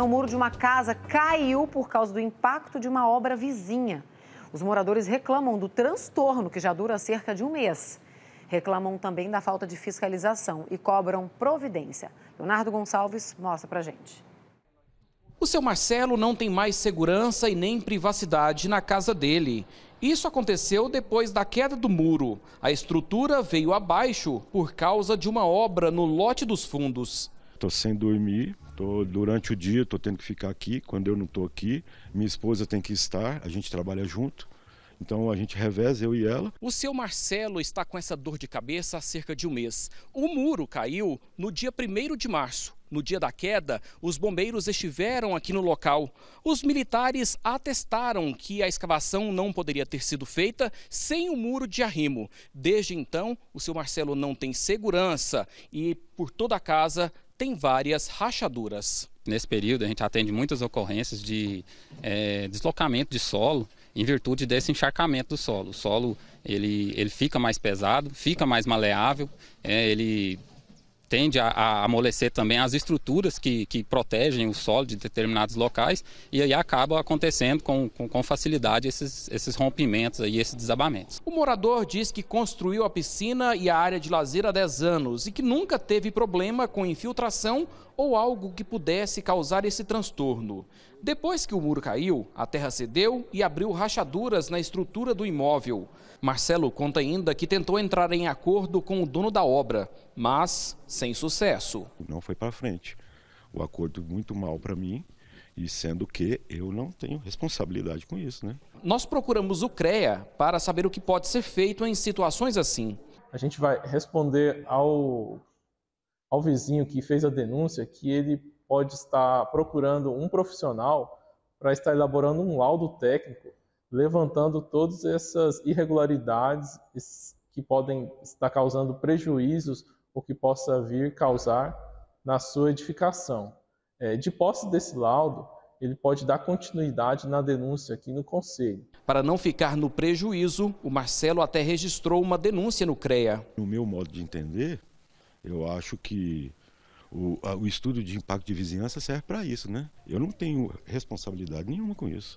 O muro de uma casa caiu por causa do impacto de uma obra vizinha. Os moradores reclamam do transtorno que já dura cerca de um mês. Reclamam também da falta de fiscalização e cobram providência. Leonardo Gonçalves mostra pra gente. O seu Marcelo não tem mais segurança e nem privacidade na casa dele. Isso aconteceu depois da queda do muro. A estrutura veio abaixo por causa de uma obra no lote dos fundos. Estou sem dormir, tô, durante o dia estou tendo que ficar aqui. Quando eu não estou aqui, minha esposa tem que estar, a gente trabalha junto. Então a gente reveza, eu e ela. O seu Marcelo está com essa dor de cabeça há cerca de um mês. O muro caiu no dia 1 de março. No dia da queda, os bombeiros estiveram aqui no local. Os militares atestaram que a escavação não poderia ter sido feita sem o muro de arrimo. Desde então, o seu Marcelo não tem segurança e por toda a casa tem várias rachaduras. Nesse período, a gente atende muitas ocorrências de é, deslocamento de solo em virtude desse encharcamento do solo. O solo ele, ele fica mais pesado, fica mais maleável, é, ele tende a, a, amolecer também as estruturas que, que protegem o solo de determinados locais e aí acaba acontecendo com, com, com facilidade esses, esses rompimentos e esses desabamentos. O morador diz que construiu a piscina e a área de lazer há 10 anos e que nunca teve problema com infiltração ou algo que pudesse causar esse transtorno. Depois que o muro caiu, a terra cedeu e abriu rachaduras na estrutura do imóvel. Marcelo conta ainda que tentou entrar em acordo com o dono da obra, mas sem sucesso. Não foi para frente. O acordo muito mal para mim, e sendo que eu não tenho responsabilidade com isso, né? Nós procuramos o CREA para saber o que pode ser feito em situações assim. A gente vai responder ao ao vizinho que fez a denúncia que ele pode estar procurando um profissional para estar elaborando um laudo técnico, levantando todas essas irregularidades que podem estar causando prejuízos ou que possa vir causar na sua edificação. É, de posse desse laudo, ele pode dar continuidade na denúncia aqui no Conselho. Para não ficar no prejuízo, o Marcelo até registrou uma denúncia no CREA. No meu modo de entender, eu acho que o, a, o estudo de impacto de vizinhança serve para isso, né? Eu não tenho responsabilidade nenhuma com isso.